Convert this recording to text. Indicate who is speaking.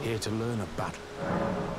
Speaker 1: here to learn a battle.